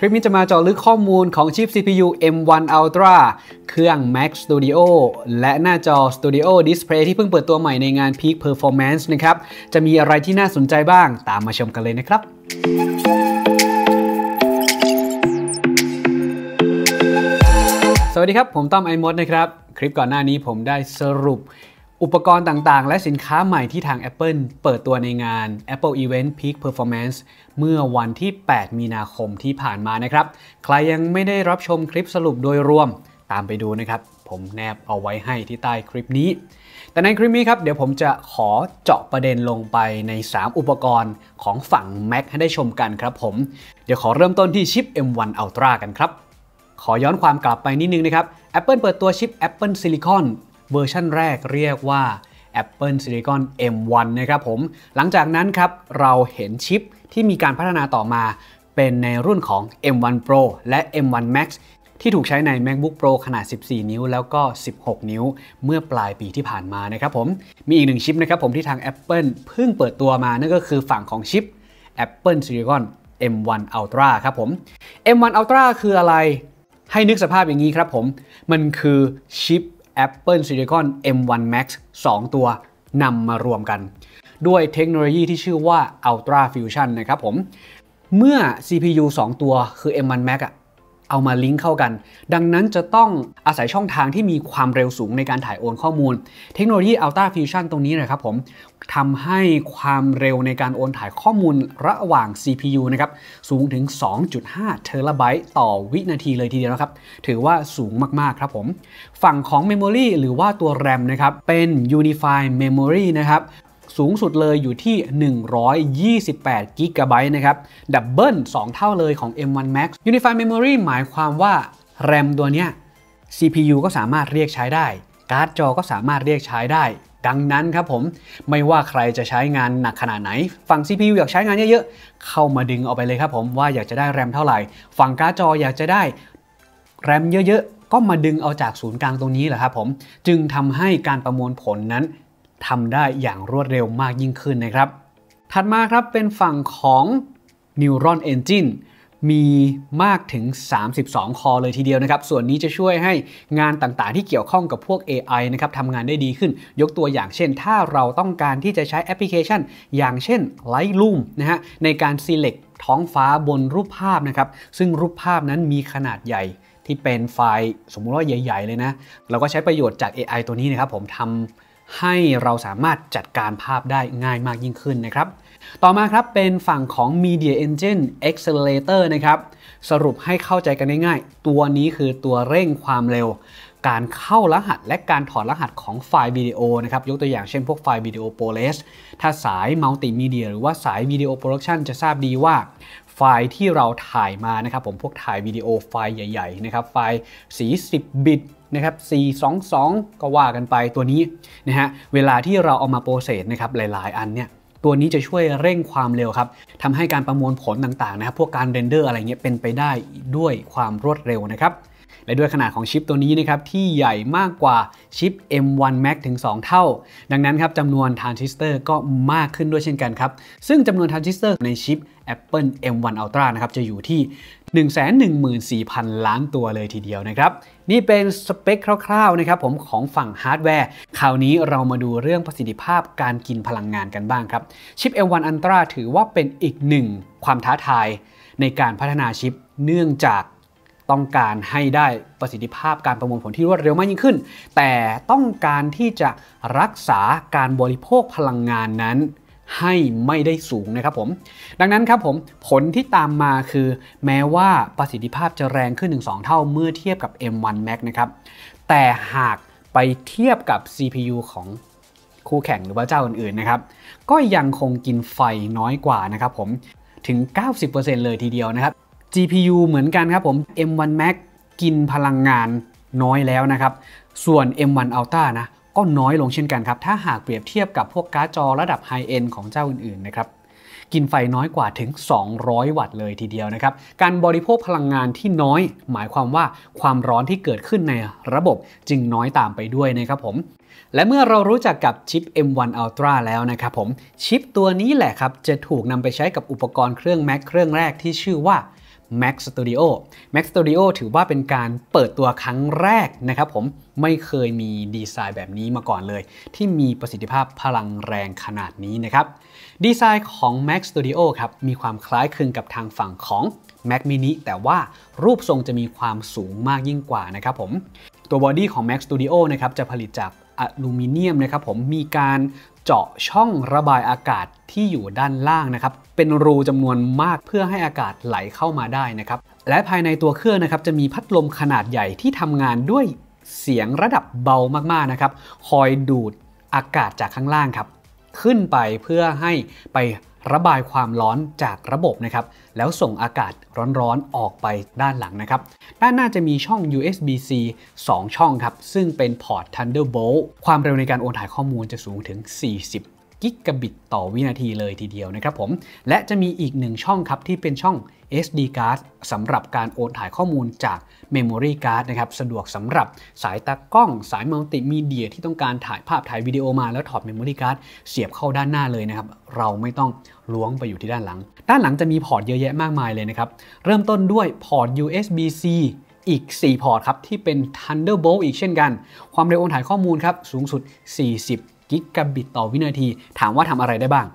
คลิปนี้จะมาเจาะลึกข้อมูลของชิป CPU M1 Ultra เครื่อง Mac Studio และหน้าจอ Studio Display ที่เพิ่งเปิดตัวใหม่ในงาน Peak Performance นะครับ จะมีอะไรที่น่าสนใจบ้างตามมาชมกันเลยนะครับสวัสดีครับ ผมต้อมไอมดนะครับ คลิปก่อนหน้านี้ผมได้สรุป อุปกรณ์ต่างๆ และสินค้าใหม่ที่ทาง Apple เปิดตัวในงาน Apple Event Peak Performance เมื่อวันที่ 8 มีนาคมที่ผ่านมานะครับ ใครยังไม่ได้รับชมคลิปสรุปโดยรวมตามไปดูนะครับ ผมแนบเอาไว้ให้ที่ใต้คลิปนี้ แต่ในคลิปนี้ครับ เดี๋ยวผมจะขอเจาะประเด็นลงไปใน 3 อุปกรณ์ของฝั่ง Mac ให้ได้ชมกันครับผม เดี๋ยวขอเริ่มต้นที่ชิป M1 Ultra กันครับ ขอย้อนความกลับไปนิดนึงนะครับ Apple เปิดตัวชิป Apple Silicon เวอร์ชันแรกเรียกว่า Apple Silicon M1 นะครับผม หลังจากนั้นครับเราเห็นชิปที่มีการพัฒนาต่อมา เป็นในรุ่นของ M1 Pro และ M1 Max ที่ถูกใช้ใน MacBook Pro ขนาด 14 นิ้ว แล้วก็ 16 นิ้ว เมื่อปลายปีที่ผ่านมานะครับผม มีอีกหนึ่งชิปนะครับผมที่ทาง Apple เพิ่งเปิดตัวมา นั่นก็คือฝั่งของชิป Apple Silicon M1 Ultra ครับผม M1 Ultra คืออะไร ให้นึกสภาพอย่างนี้ครับผม มันคือชิป Apple Silicon M1 Max 2 ตัวนำมารวมกัน ด้วยเทคโนโลยีที่ชื่อว่า Ultra Fusion นะครับผม เมื่อ CPU 2 ตัวคือ M1 Max อะ เอามาลิงก์เข้ากัน ดังนั้นจะต้องอาศัยช่องทางที่มีความเร็วสูงในการถ่ายโอนข้อมูล เทคโนโลยี Ultra Fusion ตรงนี้นะครับผมทำให้ความเร็วในการโอนถ่ายข้อมูลระหว่าง CPU นะครับสูงถึง 2.5 เทราไบต์ต่อวินาทีเลยทีเดียวนะครับ ถือว่าสูงมาก ๆ ครับผม ฝั่งของ Memory หรือว่าตัว RAM นะครับเป็น Unified Memory นะครับ สูงสุดเลยอยู่ที่ 128 g b นะครับ ดับเบิล 2 เท่าเลยของ M1 Max Unified Memory หมายความว่า RAM ตัวเนี้ย CPU ก็สามารถเรียกใช้ได้ การ์ดจอก็สามารถเรียกใช้ได้ ดังนั้นครับผม ไม่ว่าใครจะใช้งานหนักขนาดไหน ฝั่ง CPU อยากใช้งานเยอะๆ เข้ามาดึงเอาไปเลยครับผมว่าอยากจะได้แรมเท่าไหร่ ฝั่งการ์ดจออยากจะได้แรมเยอะๆ ก็มาดึงเอาจากศูนย์กลางตรงนี้แหละครับผม จึงทำให้การประมวลผลนั้น ทำได้อย่างรวดเร็วมากยิ่งขึ้นนะครับ ถัดมาครับเป็นฝั่งของ Neuron Engine มีมากถึง 32 คอเลยทีเดียวนะครับ ส่วนนี้จะช่วยให้งานต่างๆ ที่เกี่ยวข้องกับพวก AI นะครับทำงานได้ดีขึ้น ยกตัวอย่างเช่น ถ้าเราต้องการที่จะใช้แอปพลิเคชัน อย่างเช่น Lightroom นะฮะในการ select ท้องฟ้าบนรูปภาพนะครับ ซึ่งรูปภาพนั้นมีขนาดใหญ่ที่เป็นไฟล์ สมมุติว่าใหญ่ ๆ เลยนะ เราก็ใช้ประโยชน์จาก AI ตัวนี้นะครับผมทำ ให้เราสามารถจัดการภาพได้ง่ายมากยิ่งขึ้นนะครับ ต่อมาครับเป็นฝั่งของ Media Engine Accelerator นะครับ สรุปให้เข้าใจกันง่ายๆ ตัวนี้คือตัวเร่งความเร็ว การเข้ารหัสและการถอดรหัสของไฟล์วิดีโอนะครับ ยกตัวอย่างเช่นพวกไฟล์วิดีโอ ProRes ถ้าสายมัลติมีเดียหรือว่าสายวิดีโอ production จะทราบดีว่าไฟล์ที่เราถ่ายมานะครับผมพวกถ่ายวิดีโอไฟล์ใหญ่ๆนะครับไฟล์สี10บิต นะครับ 422 ก็ว่ากันไปตัวนี้นะฮะเวลาที่เราเอามา process นะครับหลาย ๆ อันเนี่ยตัวนี้จะช่วยเร่งความเร็วครับทำให้การประมวลผลต่างๆนะครับพวกการ render อะไรเงี้ยเป็นไปได้ด้วยความรวดเร็วนะครับ และด้วยขนาดของชิปตัวนี้นะครับที่ใหญ่มากกว่าชิป M1 Max ถึง 2 เท่า ดังนั้นครับจำนวนทรานซิสเตอร์ก็มากขึ้นด้วยเช่นกันครับ ซึ่งจำนวนทรานซิสเตอร์ในชิป Apple M1 Ultra นะครับจะอยู่ที่114,000 ล้านตัวเลยทีเดียวนะครับ นี่เป็นสเปคคร่าวๆนะครับผมของฝั่งฮาร์ดแวร์ คราวนี้เรามาดูเรื่องประสิทธิภาพการกินพลังงานกันบ้างครับ ชิป M1 Ultra ถือว่าเป็นอีกหนึ่งความท้าทายในการพัฒนาชิปเนื่องจาก ต้องการให้ได้ประสิทธิภาพการประมวลผลที่รวดเร็วมากยิ่งขึ้น แต่ต้องการที่จะรักษาการบริโภคพลังงานนั้นให้ไม่ได้สูงนะครับผม ดังนั้นครับผมผลที่ตามมาคือ แม้ว่าประสิทธิภาพจะแรงขึ้นถึง2เท่าเมื่อเทียบกับ M1 Max นะครับแต่หากไปเทียบกับ CPU ของคู่แข่งหรือว่าเจ้าอื่นๆนะครับก็ยังคงกินไฟน้อยกว่านะครับผมถึง 90%เลยทีเดียวนะครับ GPU เหมือนกันครับผม M1 Max กินพลังงานน้อยแล้วนะครับ ส่วน M1 Ultra นะ ก็น้อยลงเช่นกันครับ ถ้าหากเปรียบเทียบกับพวกการ์ดจอระดับไฮเอนด์ของเจ้าอื่นๆนะครับ กินไฟน้อยกว่าถึง 200 วัตต์เลยทีเดียวนะครับ การบริโภคพลังงานที่น้อย หมายความว่าความร้อนที่เกิดขึ้นในระบบจึงน้อยตามไปด้วยนะครับผมและเมื่อเรารู้จักกับชิป M1 Ultra แล้วนะครับผม ชิปตัวนี้แหละครับ จะถูกนำไปใช้กับอุปกรณ์เครื่อง Mac เครื่องแรกที่ชื่อว่า Mac Studio Mac Studio ถือว่าเป็นการเปิดตัวครั้งแรกนะครับผมไม่เคยมีดีไซน์แบบนี้มาก่อนเลย ที่มีประสิทธิภาพพลังแรงขนาดนี้นะครับ ดีไซน์ของ Mac Studio ครับมีความคล้ายคลึงกับทางฝั่งของ Mac mini แต่ว่ารูปทรงจะมีความสูงมากยิ่งกว่านะครับผม ตัวบอดี้ของ Mac Studio นะครับจะผลิตจากอลูมิเนียมนะครับผมมีการ เจาะช่องระบายอากาศที่อยู่ด้านล่างนะครับ เป็นรูจำนวนมากเพื่อให้อากาศไหลเข้ามาได้นะครับ และภายในตัวเครื่องนะครับจะมีพัดลมขนาดใหญ่ที่ทำงานด้วยเสียงระดับเบามากๆนะครับ คอยดูดอากาศจากข้างล่างครับ ขึ้นไปเพื่อให้ไป ระบายความร้อนจากระบบนะครับ แล้วส่งอากาศร้อนๆออกไปด้านหลังนะครับ ด้านหน้าจะมีช่อง USB-C 2 ช่องครับ ซึ่งเป็นพอร์ต Thunderbolt ความเร็วในการโอนถ่ายข้อมูลจะสูงถึง 40 กิกะบิตต่อวินาทีเลยทีเดียวนะครับผม และจะมีอีกหนึ่งช่องครับที่เป็นช่อง SD card สำหรับการโอนถ่ายข้อมูลจาก Memory card นะครับสะดวกสำหรับสายตากล้องสายมัลติมีเดียที่ต้องการถ่ายภาพถ่ายวิดีโอมาแล้วถอด Memory card เสียบเข้าด้านหน้าเลยนะครับ เราไม่ต้องล้วงไปอยู่ที่ด้านหลัง ด้านหลังจะมีพอร์ตเยอะแยะมากมายเลยนะครับ เริ่มต้นด้วยพอร์ต USB-C อีก 4 พอร์ตครับที่เป็น Thunderbolt อีกเช่นกัน ความเร็วโอนถ่ายข้อมูลครับสูงสุด 40 กิกะบิตต่อวินาที ถามว่าทำอะไรได้บ้าง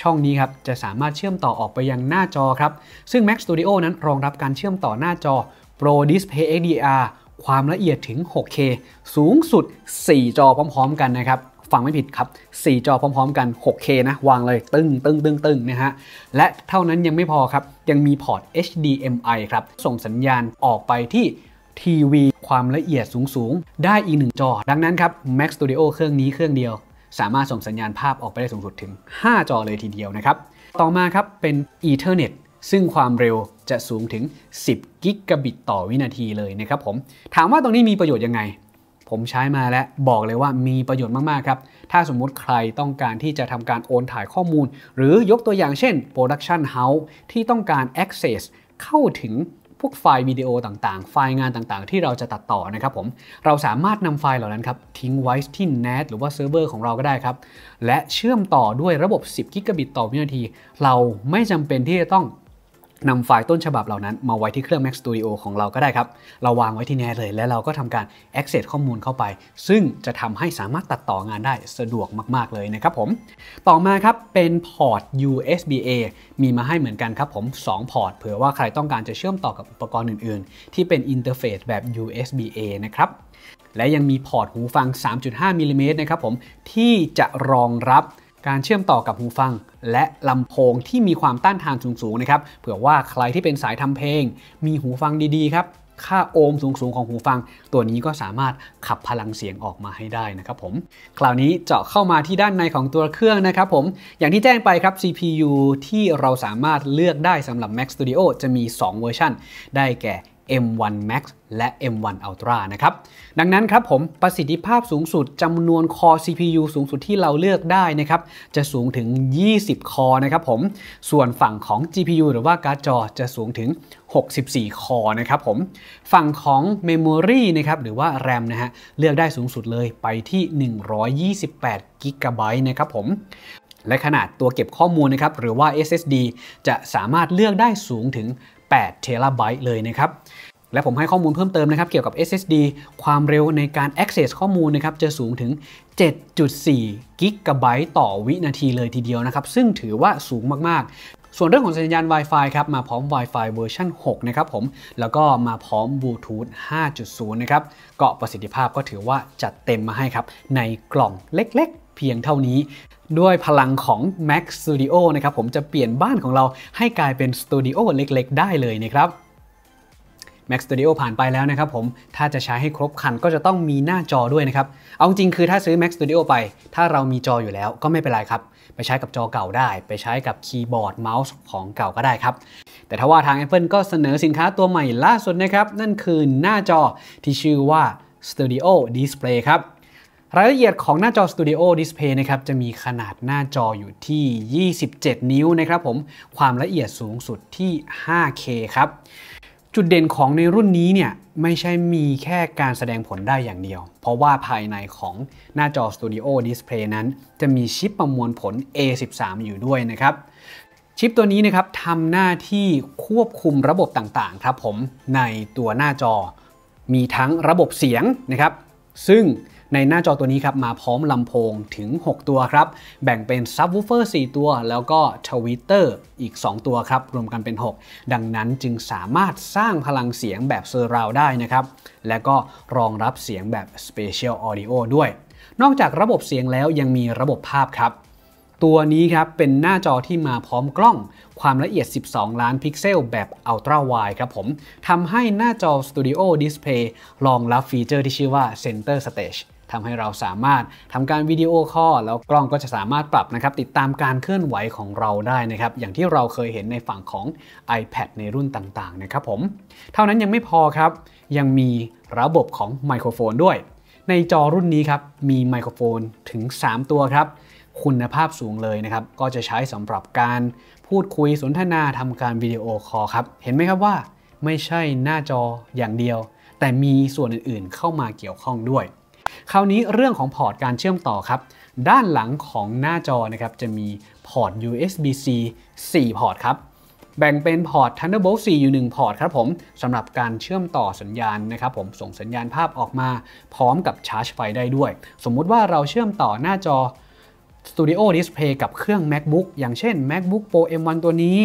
ช่องนี้ครับจะสามารถเชื่อมต่อออกไปยังหน้าจอครับ ซึ่ง Mac Studio นั้นรองรับการเชื่อมต่อหน้าจอ Pro Display XDR ความละเอียดถึง 6K สูงสุด 4 จอพร้อม ๆ กันนะครับฟังไม่ผิดครับ 4 จอพร้อมๆกัน 6K นะ วางเลย ตึ้งตึ้งตึ้งตึ้งนะฮะ และเท่านั้นยังไม่พอครับ ยังมีพอร์ต HDMI ครับ ส่งสัญญาณออกไปที่ทีวี ความละเอียดสูงๆ ได้อีกหนึ่งจอ ดังนั้นครับ Mac Studio เครื่องนี้เครื่องเดียว สามารถส่งสัญญาณภาพออกไปได้สูงสุดถึง 5 จอเลยทีเดียวนะครับ ต่อมาครับเป็น Ethernet ซึ่งความเร็วจะสูงถึง 10 กิกะบิตต่อวินาทีเลยนะครับผม ถามว่าตรงนี้มีประโยชน์ยังไง ผมใช้มาแล้วบอกเลยว่ามีประโยชน์มาก ๆ ครับ ถ้าสมมุติใครต้องการที่จะทำการโอนถ่ายข้อมูล หรือยกตัวอย่างเช่น Production House ที่ต้องการ Access เข้าถึง พวกไฟล์วิดีโอต่างๆ ไฟล์งานต่างๆ ที่เราจะตัดต่อนะครับผมเราสามารถนำไฟล์เหล่านั้นครับทิ้งไว้ที่ NAS หรือว่าเซิร์ฟเวอร์ของเราก็ได้ครับและเชื่อมต่อด้วยระบบ 10 กิกะบิตต่อวินาที เราไม่จำเป็นที่จะต้อง นำไฟล์ต้นฉบับเหล่านั้นมาไว้ที่เครื่อง Mac Studio ของเราก็ได้ครับ เราวางไว้ที่ NAS เลย และเราก็ทำการ access ข้อมูลเข้าไป ซึ่งจะทำให้สามารถตัดต่องานได้สะดวกมาก ๆ เลยนะครับผม ต่อมาครับเป็นพอร์ต USB-A มีมาให้เหมือนกันครับผม 2 พอร์ต เผื่อว่าใครต้องการจะเชื่อมต่อกับอุปกรณ์อื่น ๆ ที่เป็น interface แบบ USB-A นะครับ และยังมีพอร์ตหูฟัง 3.5มิลลิเมตรนะครับผม ที่จะรองรับ การเชื่อมต่อกับหูฟัง และลำโพงที่มีความต้านทานสูงๆนะครับเผื่อว่าใครที่เป็นสายทำเพลง มีหูฟังดีๆครับค่าโอห์มสูงๆของหูฟัง ตัวนี้ก็สามารถขับพลังเสียงออกมาให้ได้นะครับผม คราวนี้เจาะเข้ามาที่ด้านในของตัวเครื่องนะครับผม อย่างที่แจ้งไปครับ CPU ที่เราสามารถเลือกได้สำหรับ Mac Studio จะมี 2 เวอร์ชันได้แก่ M1 Max และ M1 Ultra นะครับ ดังนั้นครับผมประสิทธิภาพสูงสุดจำนวน Core CPU สูงสุดที่เราเลือกได้นะครับจะสูงถึง 20 คอนะครับผม ส่วนฝั่งของ GPU หรือว่าการ์ดจอจะสูงถึง 64 คอนะครับผม ฝั่งของ Memory นะครับหรือว่า RAM นะฮะเลือกได้สูงสุดเลยไปที่ 128 GB นะครับผมและขนาดตัวเก็บข้อมูลนะครับหรือว่า SSD จะสามารถเลือกได้สูงถึง8เทราไบต์เลยนะครับ และผมให้ข้อมูลเพิ่มเติมนะครับเกี่ยวกับ SSD ความเร็วในการ access ข้อมูลนะครับจะสูงถึง 7.4 กิกะไบต์ต่อวินาทีเลยทีเดียวนะครับ ซึ่งถือว่าสูงมากๆ ส่วนเรื่องของสัญญาณ Wi-Fi ครับมาพร้อม Wi-Fi เวอร์ชัน6 นะครับผม แล้วก็มาพร้อม Bluetooth 5.0 นะครับก็ประสิทธิภาพก็ถือว่าจัดเต็มมาให้ครับ ในกล่องเล็กๆ เพียงเท่านี้ด้วยพลังของ Mac Studio นะครับผมจะเปลี่ยนบ้านของเราให้กลายเป็นสตูดิโอเล็กๆ ได้เลยนะครับ Mac Studio ผ่านไปแล้วนะครับผม ถ้าจะใช้ให้ครบครันก็จะต้องมีหน้าจอด้วยนะครับ เอาจริงคือถ้าซื้อ Mac Studio ไป ถ้าเรามีจออยู่แล้วก็ไม่เป็นไรครับ ไปใช้กับจอเก่าได้ ไปใช้กับคีย์บอร์ดเมาส์ของเก่าก็ได้ครับ แต่ถ้าว่าทาง Apple ก็เสนอสินค้าตัวใหม่ล่าสุดนะครับ นั่นคือหน้าจอที่ชื่อว่า Studio Display ครับรายละเอียดของหน้าจอ Studio Display นะครับจะมีขนาดหน้าจออยู่ที่ 27 นิ้วนะครับผม ความละเอียดสูงสุดที่ 5K ครับ จุดเด่นของในรุ่นนี้เนี่ยไม่ใช่มีแค่การแสดงผลได้อย่างเดียว เพราะว่าภายในของหน้าจอ Studio Display นั้น จะมีชิปประมวลผล A13 อยู่ด้วยนะครับ ชิปตัวนี้นะครับทำหน้าที่ควบคุมระบบต่างๆ ครับผมในตัวหน้าจอ มีทั้งระบบเสียงนะครับ ซึ่ง ในหน้าจอตัวนี้ครับมาพร้อมลำโพงถึง 6 ตัวครับ แบ่งเป็นซับวูเฟอร์4ตัว แล้วก็ tweeter อีก 2 ตัวครับ รวมกันเป็น 6 ดังนั้นจึงสามารถสร้างพลังเสียงแบบ surround ได้นะครับ และก็รองรับเสียงแบบ Spatial Audio ด้วย นอกจากระบบเสียงแล้วยังมีระบบภาพครับตัวนี้ครับเป็นหน้าจอที่มาพร้อมกล้อง ความละเอียด 12 ล้านพิกเซลแบบ Ultra Wide ครับผมทำให้หน้าจอ Studio Display รองรับฟีเจอร์ที่ชื่อว่า Center Stage ทำให้เราสามารถทำการวิดีโอคอลแล้วกล้องก็จะสามารถปรับนะครับติดตามการเคลื่อนไหวของเราได้นะครับอย่างที่เราเคยเห็นในฝั่งของ iPad ในรุ่นต่างๆนะครับผมเท่านั้นยังไม่พอครับ ยังมีระบบของไมโครโฟนด้วย ในจอรุ่นนี้ครับมีไมโครโฟนถึง 3 ตัวครับคุณภาพสูงเลยนะครับ ก็จะใช้สำหรับการพูดคุยสนทนาทำการวิดีโอคอลครับ เห็นไหมครับว่าไม่ใช่หน้าจออย่างเดียว แต่มีส่วนอื่นๆเข้ามาเกี่ยวข้องด้วย คราวนี้เรื่องของพอร์ตการเชื่อมต่อครับ ด้านหลังของหน้าจอนะครับจะมีพอร์ต USB-C 4 พอร์ตครับแบ่งเป็นพอร์ต Thunderbolt 4 อยู่ 1 พอร์ตครับผมสำหรับการเชื่อมต่อสัญญาณนะครับผมส่งสัญญาณภาพออกมา พร้อมกับชาร์จไฟได้ด้วย สมมุติว่าเราเชื่อมต่อหน้าจอ Studio Display กับเครื่อง MacBook อย่างเช่น MacBook Pro M1 ตัวนี้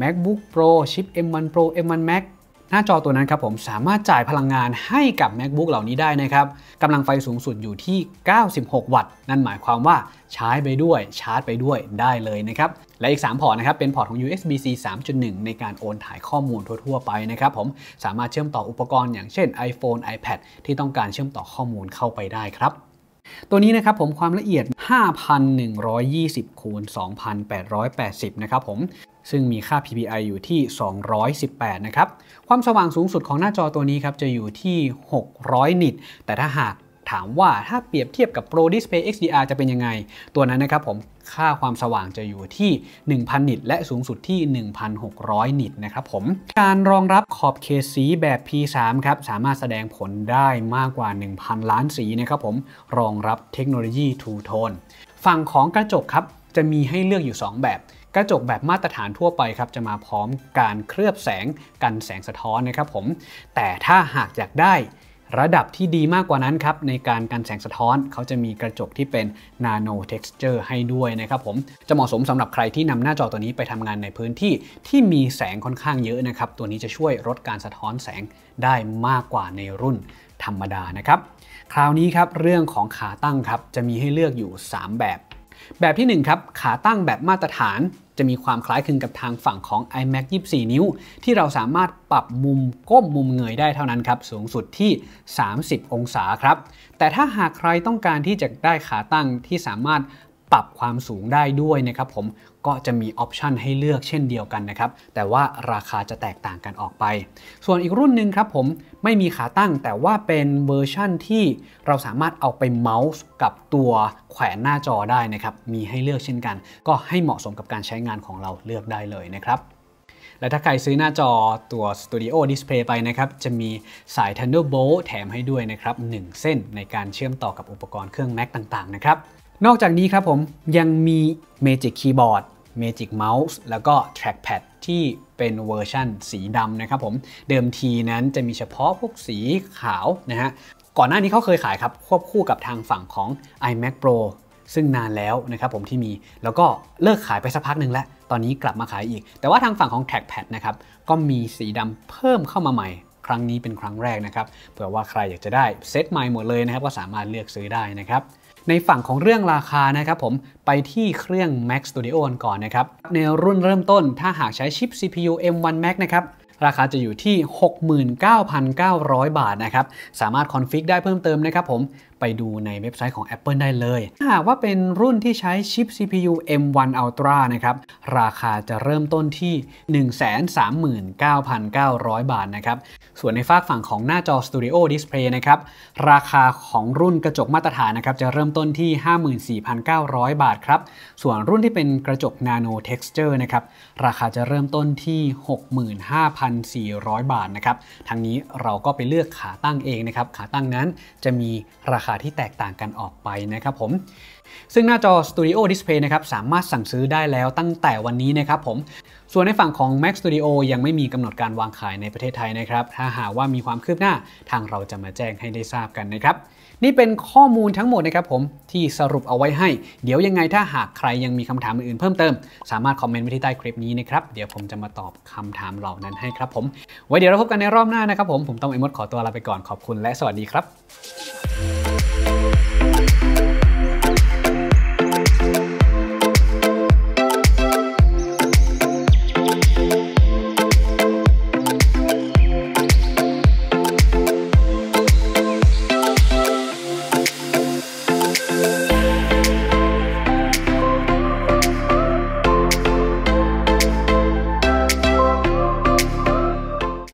MacBook Pro ชิป M1 Pro M1 Max หน้าจอตัวนั้นครับผมสามารถจ่ายพลังงานให้กับ MacBook เหล่านี้ได้นะครับกำลังไฟสูงสุดอยู่ที่ 96 วัตต์ นั่นหมายความว่าใช้ไปด้วยชาร์จไปด้วยได้เลยนะครับและอีก 3 พอร์ตนะครับเป็นพอร์ตของ USB-C 3.1 ในการโอนถ่ายข้อมูลทั่ว ๆ ไปนะครับผมสามารถเชื่อมต่ออุปกรณ์อย่างเช่น iPhone iPad ที่ต้องการเชื่อมต่อข้อมูลเข้าไปได้ครับ ตัวนี้นะครับผมความละเอียด 5,120 คูณ 2,880 นะครับผม ซึ่งมีค่า PPI อยู่ที่ 218 นะครับ ความสว่างสูงสุดของหน้าจอตัวนี้ครับ จะอยู่ที่ 600 นิต แต่ถ้าหากถามว่าถ้าเปรียบเทียบกับ Pro Display XDR จะเป็นยังไง ตัวนั้นนะครับผม ค่าความสว่างจะอยู่ที่ 1,000 นิตและสูงสุดที่ 1,600 นิตนะครับผม การรองรับขอบเขตสีแบบ P3 ครับ สามารถแสดงผลได้มากกว่า 1,000 ล้านสีนะครับผม รองรับเทคโนโลยี Two Tone ฝั่งของกระจกครับ จะมีให้เลือกอยู่ 2 แบบกระจกแบบมาตรฐานทั่วไปครับจะมาพร้อมการเคลือบแสงกันแสงสะท้อนนะครับผม แต่ถ้าหากอยากได้ ระดับที่ดีมากกว่านั้นครับในการกันแสงสะท้อนเขาจะมีกระจกที่เป็น Nano Texture ให้ด้วยนะครับผมจะเหมาะสมสำหรับใครที่นำหน้าจอตัวนี้ไปทำงานในพื้นที่ที่มีแสงค่อนข้างเยอะนะครับ ตัวนี้จะช่วยลดการสะท้อนแสงได้มากกว่าในรุ่นธรรมดานะครับ คราวนี้ครับเรื่องของขาตั้งครับจะมีให้เลือกอยู่ 3 แบบ แบบที่1ครับขาตั้งแบบมาตรฐาน จะมีความคล้ายคลึงกับทางฝั่งของ iMac 24 นิ้ว ที่เราสามารถปรับมุมก้มมุมเงยได้เท่านั้นครับ สูงสุดที่ 30 องศาครับ แต่ถ้าหากใครต้องการที่จะได้ขาตั้งที่สามารถปรับความสูงได้ด้วยนะครับผม ก็จะมีออปชันให้เลือกเช่นเดียวกันนะครับ แต่ว่าราคาจะแตกต่างกันออกไป ส่วนอีกรุ่นหนึ่งครับผมไม่มีขาตั้งแต่ว่าเป็นเวอร์ชั่นที่เราสามารถเอาไปเมาส์กับตัวแขวนหน้าจอได้นะครับ มีให้เลือกเช่นกัน ก็ให้เหมาะสมกับการใช้งานของเราเลือกได้เลยนะครับและถ้าใครซื้อหน้าจอตัว Studio Display ไปนะครับ จะมีสาย Thunderbolt แถมให้ด้วยนะครับ 1 เส้นในการเชื่อมต่อกับอุปกรณ์เครื่อง Mac ต่างๆ นะครับ นอกจากนี้ครับผมยังมี Magic Keyboard Magic Mouse แล้วก็ Trackpad ที่เป็นเวอร์ชั่นสีดำนะครับผมเดิมทีนั้นจะมีเฉพาะพวกสีขาวนะฮะก่อนหน้านี้เขาเคยขายครับ ควบคู่กับทางฝั่งของ iMac Pro ซึ่งนานแล้วนะครับผมที่มีแล้วก็เลิกขายไปสักพักหนึ่งแล้ว ตอนนี้กลับมาขายอีก แต่ว่าทางฝั่งของ Trackpad นะครับก็มีสีดำเพิ่มเข้ามาใหม่ครั้งนี้เป็นครั้งแรกนะครับเผื่อว่าใครอยากจะได้เซตใหม่หมดเลยนะครับก็สามารถเลือกซื้อได้นะครับ ในฝั่งของเรื่องราคานะครับผมไปที่เครื่อง Mac Studio ก่อนนะครับ ในรุ่นเริ่มต้นถ้าหากใช้ชิป CPU M1 Max นะครับราคาจะอยู่ที่ 69,900 บาทนะครับ สามารถคอนฟิกได้เพิ่มเติมนะครับผม ไปดูในเว็บไซต์ของ Apple ได้เลยถ้าหากว่าเป็นรุ่นที่ใช้ชิป CPU M1 Ultra นะครับ ราคาจะเริ่มต้นที่ 139,900 บาทนะครับ ส่วนในฝากฝั่งของหน้าจอ Studio Display นะครับ ราคาของรุ่นกระจกมาตรฐานนะครับ จะเริ่มต้นที่ 54,900 บาทครับ ส่วนรุ่นที่เป็นกระจก Nano Texture นะครับ ราคาจะเริ่มต้นที่ 65,400 บาทนะครับ ทั้งนี้เราก็ไปเลือกขาตั้งเองนะครับ ขาตั้งนั้นจะมีราคาาที่แตกต่างกันออกไปนะครับผม ซึ่งหน้าจอ Studio Display นะครับสามารถสั่งซื้อได้แล้วตั้งแต่วันนี้นะครับผมส่วนในฝั่งของ Mac Studio ยังไม่มีกำหนดการวางขายในประเทศไทยนะครับ ถ้าหากว่ามีความคืบหน้าทางเราจะมาแจ้งให้ได้ทราบกันนะครับ นี่เป็นข้อมูลทั้งหมดนะครับผมที่สรุปเอาไว้ให้ เดี๋ยวยังไงถ้าหากใครยังมีคำถามอื่นๆเพิ่มเติม สามารถคอมเมนต์ไว้ที่ใต้คลิปนี้นะครับ เดี๋ยวผมจะมาตอบคำถามเหล่านั้นให้ครับผม ไว้เดี๋ยวเราพบกันในรอบหน้านะครับผม ผมต้องไอมดขอตัวลาไปก่อนขอบคุณและสวัสดีครับ